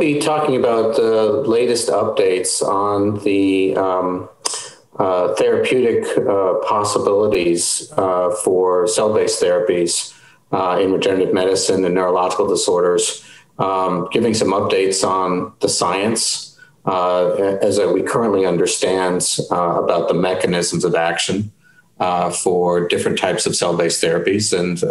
to be talking about the latest updates on the um, uh, therapeutic uh, possibilities uh, for cell based therapies uh, in regenerative medicine and neurological disorders, um, giving some updates on the science uh, as we currently understand uh, about the mechanisms of action. for different types of cell based therapies, and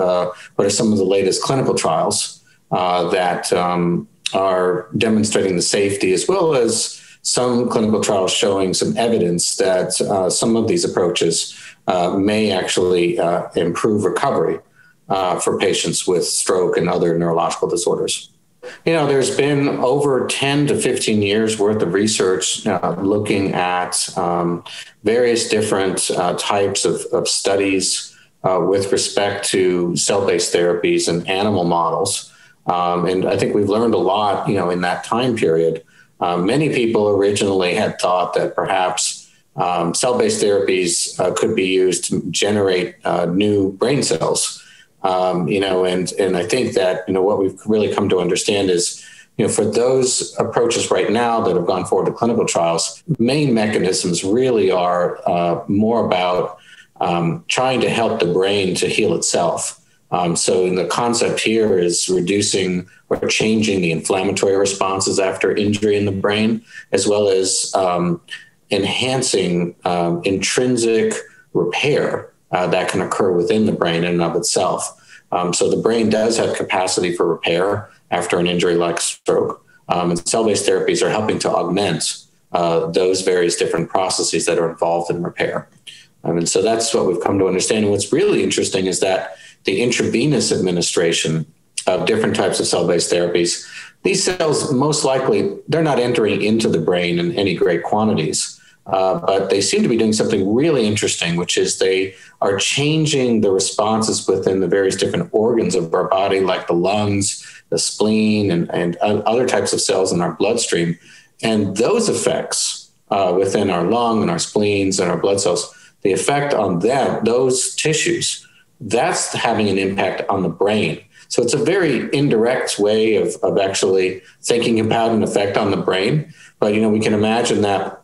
what are some of the latest clinical trials that um, are demonstrating the safety as well as some clinical trials showing some evidence that uh, some of these approaches uh, may actually uh, improve recovery uh, for patients with stroke and other neurological disorders. You know, there's been over 10 to 15 years worth of research uh, looking at um, various different uh, types of, of studies with respect to cell based therapies and animal models. Um, and I think we've learned a lot, you know, in that time period. Uh, many people originally had thought that perhaps um, cell based therapies uh, could be used to generate uh, new brain cells. Um, you know, and, and I think that, you know, what we've really come to understand is, you know, for those approaches right now that have gone forward to clinical trials, main mechanisms really are uh, more about um, trying to help the brain to heal itself. Um, so the concept here is reducing or changing the inflammatory responses after injury in the brain, as well as um, enhancing um, intrinsic repair uh, that can occur within the brain in and of itself. Um, so the brain does have capacity for repair after an injury like stroke, um, and cell-based therapies are helping to augment uh, those various different processes that are involved in repair. Um, and so that's what we've come to understand. And what's really interesting is that the intravenous administration of different types of cell-based therapies, these cells most likely they're not entering into the brain in any great quantities. Uh, but they seem to be doing something really interesting, which is they are changing the responses within the various different organs of our body, like the lungs, the spleen, and, and other types of cells in our bloodstream. And those effects uh, within our lung and our spleens and our blood cells, the effect on them, those tissues, that's having an impact on the brain. So it's a very indirect way of, of actually thinking about an effect on the brain. But you know, we can imagine that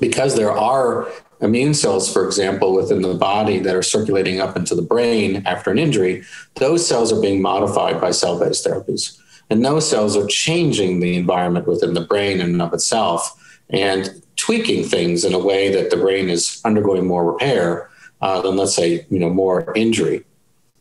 because there are immune cells, for example, within the body that are circulating up into the brain after an injury, those cells are being modified by cell-based therapies. And those cells are changing the environment within the brain in and of itself and tweaking things in a way that the brain is undergoing more repair uh, than, let's say, you know, more injury.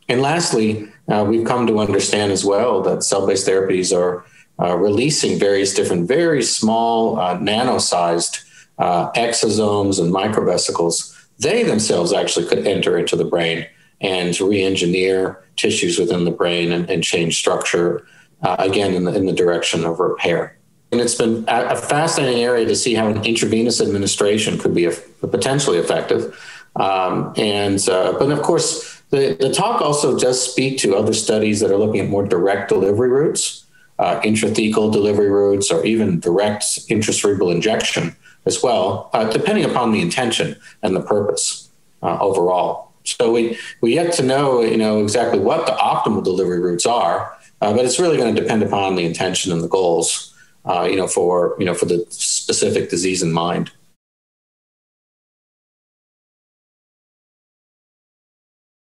And lastly, uh, we've come to understand as well that cell based therapies are uh, releasing various different, very small, uh, nano sized uh, exosomes and microvesicles. They themselves actually could enter into the brain and re engineer tissues within the brain and, and change structure, uh, again, in the, in the direction of repair. And it's been a fascinating area to see how an intravenous administration could be potentially effective. Um, and uh, but of course, the, the talk also does speak to other studies that are looking at more direct delivery routes, uh, intrathecal delivery routes, or even direct intracerebral injection as well, uh, depending upon the intention and the purpose uh, overall. So we we yet to know you know exactly what the optimal delivery routes are, uh, but it's really going to depend upon the intention and the goals, uh, you know, for you know for the specific disease in mind.